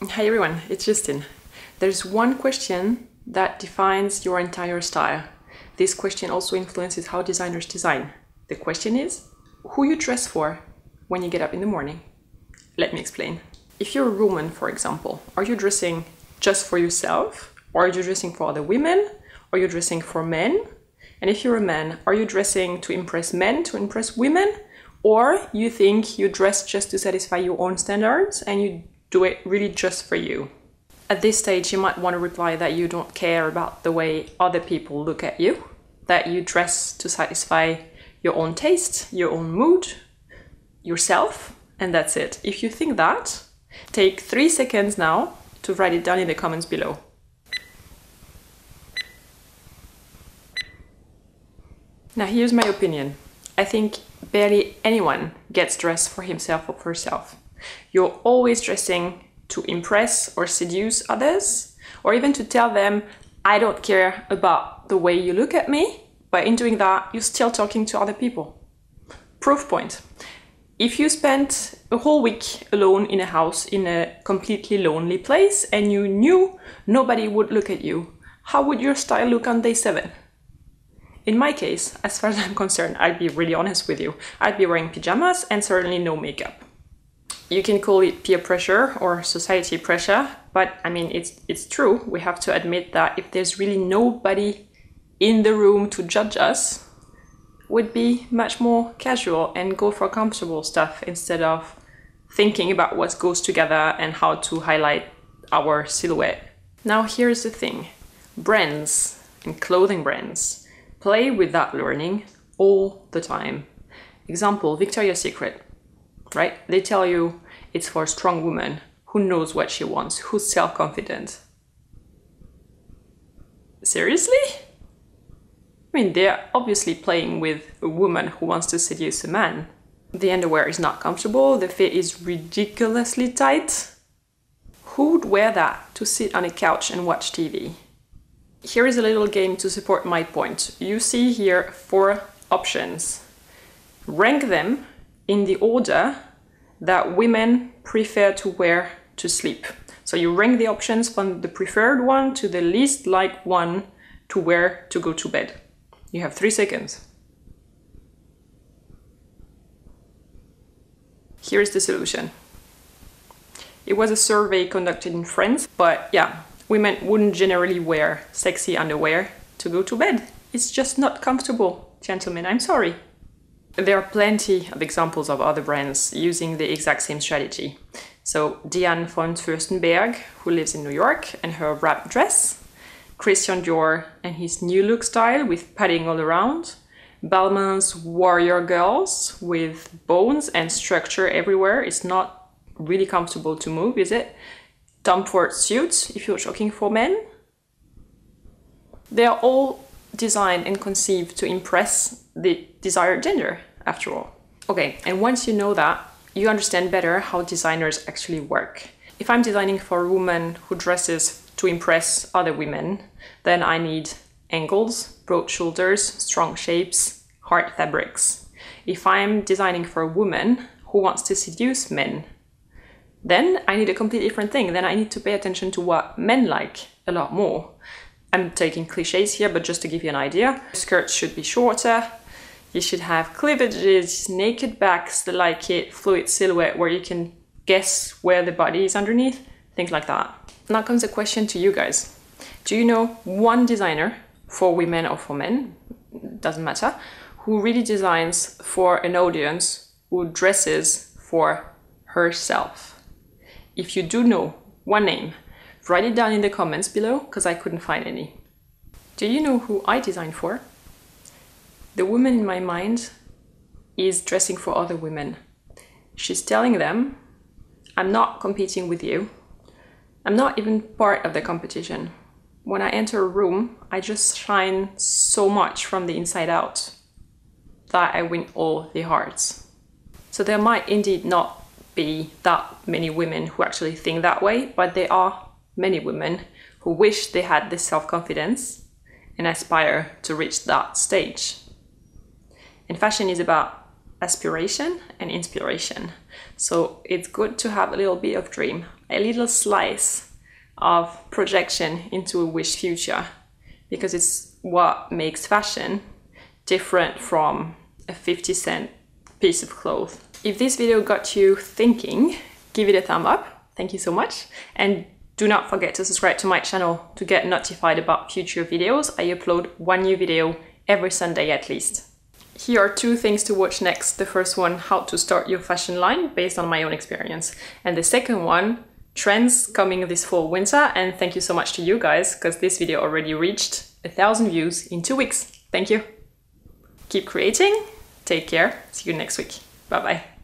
Hi everyone, it's Justine. There's one question that defines your entire style. This question also influences how designers design. The question is who you dress for when you get up in the morning. Let me explain. If you're a woman, for example, are you dressing just for yourself? Or are you dressing for other women? Are you dressing for men? And if you're a man, are you dressing to impress men, to impress women? Or you think you dress just to satisfy your own standards and you do it really just for you? At this stage, you might want to reply that you don't care about the way other people look at you, that you dress to satisfy your own taste, your own mood, yourself, and that's it. If you think that, take three seconds now to write it down in the comments below. Now, here's my opinion. I think barely anyone gets dressed for himself or for herself. You're always dressing to impress or seduce others, or even to tell them, I don't care about the way you look at me, but in doing that, you're still talking to other people. Proof point. If you spent a whole week alone in a house in a completely lonely place and you knew nobody would look at you, how would your style look on day seven? In my case, as far as I'm concerned, I'd be really honest with you. I'd be wearing pajamas and certainly no makeup. You can call it peer pressure or society pressure, but I mean, it's, it's true. We have to admit that if there's really nobody in the room to judge us, would be much more casual and go for comfortable stuff instead of thinking about what goes together and how to highlight our silhouette. Now, here's the thing brands and clothing brands play with that learning all the time. Example Victoria's Secret, right? They tell you it's for a strong woman who knows what she wants, who's self confident. Seriously? I mean, they're obviously playing with a woman who wants to seduce a man. The underwear is not comfortable, the fit is ridiculously tight. Who would wear that to sit on a couch and watch TV? Here is a little game to support my point. You see here four options. Rank them in the order that women prefer to wear to sleep. So you rank the options from the preferred one to the least like one to wear to go to bed. You have three seconds. Here's the solution. It was a survey conducted in France, but yeah, women wouldn't generally wear sexy underwear to go to bed. It's just not comfortable. Gentlemen, I'm sorry. There are plenty of examples of other brands using the exact same strategy. So Diane von Furstenberg, who lives in New York, and her wrap dress, Christian Dior and his new look style with padding all around, Balmain's Warrior Girls with bones and structure everywhere. It's not really comfortable to move, is it? Tom Ford suits, if you're shopping for men. They are all designed and conceived to impress the desired gender, after all. Okay, and once you know that, you understand better how designers actually work. If I'm designing for a woman who dresses to impress other women, then I need angles, broad shoulders, strong shapes, hard fabrics. If I'm designing for a woman who wants to seduce men, then I need a completely different thing. Then I need to pay attention to what men like a lot more. I'm taking cliches here, but just to give you an idea, skirts should be shorter. You should have cleavages, naked backs that like it, fluid silhouette where you can guess where the body is underneath, things like that. Now comes a question to you guys. Do you know one designer for women or for men, doesn't matter, who really designs for an audience who dresses for herself? If you do know one name, write it down in the comments below because I couldn't find any. Do you know who I design for? The woman in my mind is dressing for other women. She's telling them, I'm not competing with you. I'm not even part of the competition. When I enter a room, I just shine so much from the inside out that I win all the hearts. So there might indeed not be that many women who actually think that way, but there are many women who wish they had this self confidence and aspire to reach that stage. And fashion is about aspiration and inspiration. So it's good to have a little bit of dream. a little slice of projection into a wish future because it's what makes fashion different from a 50 cent piece of cloth. If this video got you thinking, give it a thumb up. Thank you so much. And do not forget to subscribe to my channel to get notified about future videos. I upload one new video every Sunday at least. Here are two things to watch next. The first one, how to start your fashion line based on my own experience. And the second one, trends coming this fall winter. And thank you so much to you guys because this video already reached a thousand views in two weeks. Thank you. Keep creating. Take care. See you next week. Bye bye.